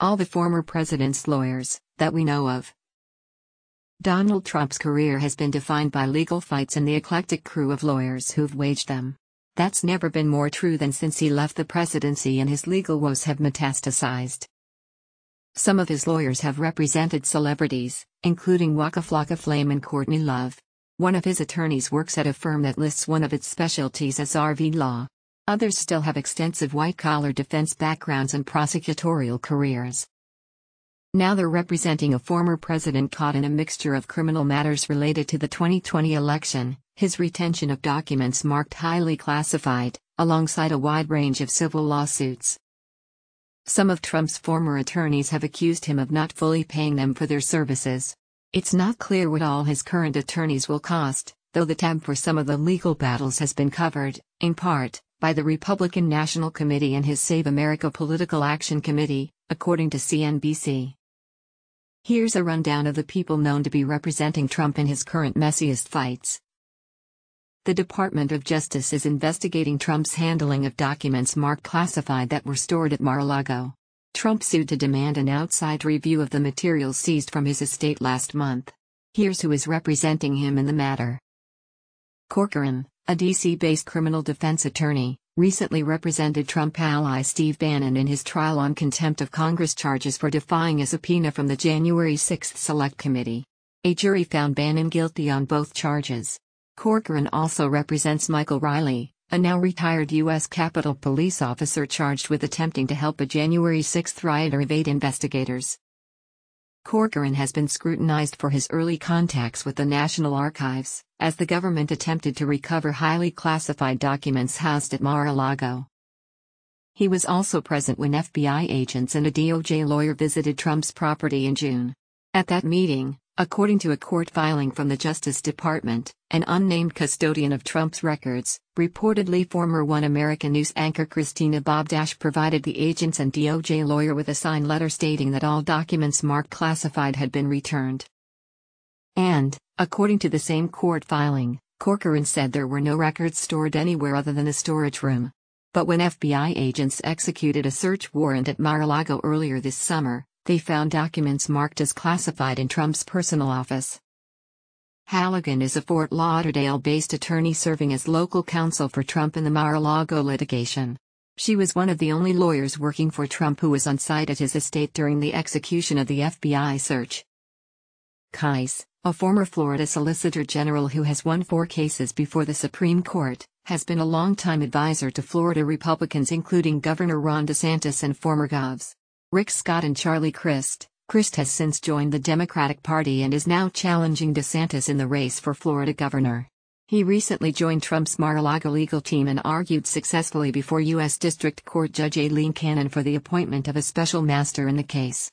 All the former president's lawyers, that we know of. Donald Trump's career has been defined by legal fights and the eclectic crew of lawyers who've waged them. That's never been more true than since he left the presidency and his legal woes have metastasized. Some of his lawyers have represented celebrities, including Waka Flocka Flame and Courtney Love. One of his attorneys works at a firm that lists one of its specialties as RV law. Others still have extensive white collar defense backgrounds and prosecutorial careers. Now they're representing a former president caught in a mixture of criminal matters related to the 2020 election, his retention of documents marked highly classified, alongside a wide range of civil lawsuits. Some of Trump's former attorneys have accused him of not fully paying them for their services. It's not clear what all his current attorneys will cost, though the tab for some of the legal battles has been covered, in part, by the Republican National Committee and his Save America Political Action Committee, according to CNBC. Here's a rundown of the people known to be representing Trump in his current messiest fights. The Department of Justice is investigating Trump's handling of documents marked classified that were stored at Mar a Lago. Trump sued to demand an outside review of the materials seized from his estate last month. Here's who is representing him in the matter. Corcoran, a DC based criminal defense attorney, recently represented Trump ally Steve Bannon in his trial on contempt of Congress charges for defying a subpoena from the January 6 Select Committee. A jury found Bannon guilty on both charges. Corcoran also represents Michael Riley, a now retired U.S. Capitol Police officer charged with attempting to help a January 6 rioter evade investigators. Corcoran has been scrutinized for his early contacts with the National Archives, as the government attempted to recover highly classified documents housed at Mar a Lago. He was also present when FBI agents and a DOJ lawyer visited Trump's property in June. At that meeting, According to a court filing from the Justice Department, an unnamed custodian of Trump's records, reportedly former One American News anchor Christina Bobb provided the agents and DOJ lawyer with a signed letter stating that all documents marked classified had been returned. And, according to the same court filing, Corcoran said there were no records stored anywhere other than the storage room. But when FBI agents executed a search warrant at Mar-a-Lago earlier this summer, they found documents marked as classified in Trump's personal office. Halligan is a Fort Lauderdale based attorney serving as local counsel for Trump in the Mar a Lago litigation. She was one of the only lawyers working for Trump who was on site at his estate during the execution of the FBI search. Kise, a former Florida Solicitor General who has won four cases before the Supreme Court, has been a longtime advisor to Florida Republicans including Governor Ron DeSantis and former Govs. Rick Scott and Charlie Crist. Crist has since joined the Democratic Party and is now challenging DeSantis in the race for Florida governor. He recently joined Trump's Mar-a-Lago legal team and argued successfully before U.S. District Court Judge Aileen Cannon for the appointment of a special master in the case.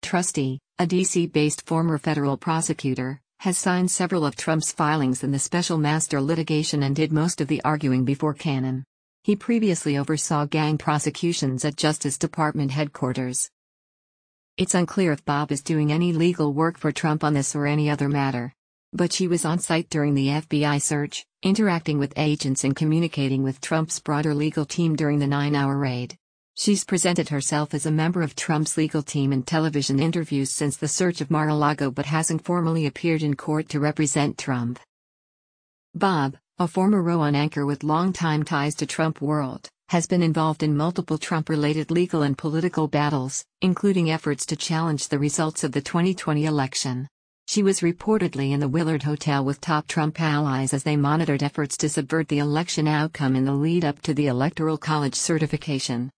Trusty, a D.C.-based former federal prosecutor, has signed several of Trump's filings in the special master litigation and did most of the arguing before Cannon. He previously oversaw gang prosecutions at Justice Department headquarters. It's unclear if Bobb is doing any legal work for Trump on this or any other matter. But she was on site during the FBI search, interacting with agents and communicating with Trump's broader legal team during the nine hour raid. She's presented herself as a member of Trump's legal team in television interviews since the search of Mar a Lago but hasn't formally appeared in court to represent Trump. Bobb, a former OAN anchor with long-time ties to Trump World, has been involved in multiple Trump-related legal and political battles, including efforts to challenge the results of the 2020 election. She was reportedly in the Willard Hotel with top Trump allies as they monitored efforts to subvert the election outcome in the lead up to the Electoral College certification.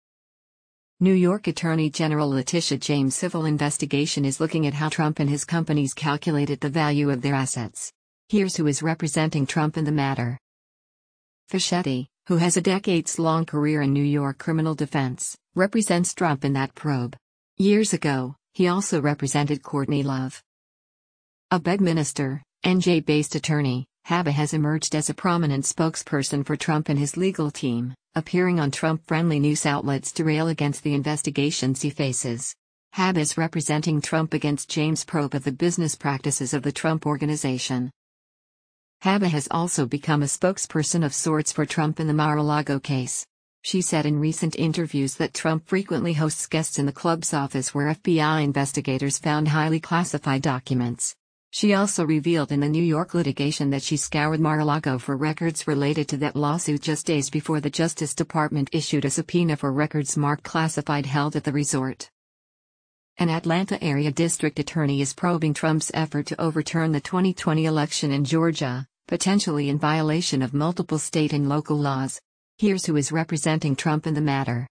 New York Attorney General Letitia James' civil investigation is looking at how Trump and his companies calculated the value of their assets. Here's who is representing Trump in the matter. Fischetti, who has a decades long career in New York criminal defense, represents Trump in that probe. Years ago, he also represented Courtney Love. A Bedminster, NJ based attorney, Habba has emerged as a prominent spokesperson for Trump and his legal team, appearing on Trump friendly news outlets to rail against the investigations he faces. Habba is representing Trump against James probe of the business practices of the Trump Organization. Habba has also become a spokesperson of sorts for Trump in the Mar-a-Lago case. She said in recent interviews that Trump frequently hosts guests in the club's office where FBI investigators found highly classified documents. She also revealed in the New York litigation that she scoured Mar-a-Lago for records related to that lawsuit just days before the Justice Department issued a subpoena for records marked classified held at the resort. An Atlanta area district attorney is probing Trump's effort to overturn the 2020 election in Georgia, potentially in violation of multiple state and local laws. Here's who is representing Trump in the matter.